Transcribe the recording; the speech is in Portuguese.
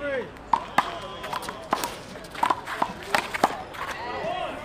free.